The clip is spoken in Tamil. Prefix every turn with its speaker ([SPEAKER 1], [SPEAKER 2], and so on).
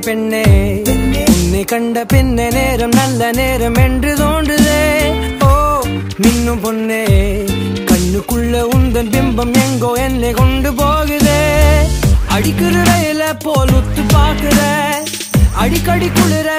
[SPEAKER 1] பெண்ணே. உன்னை கண்ட பின்ன நேரம் நல்ல நேரம் என்று தோன்றுதே. ஓ மின்னும் பொண்ணே கண்ணுக்குள்ள உந்தன் பிம்பம் எங்கோ என்னை கொண்டு போகுதே. அடிக்கிற ரயில போல் உத்து பாக்குற அடிக்கடி குளிர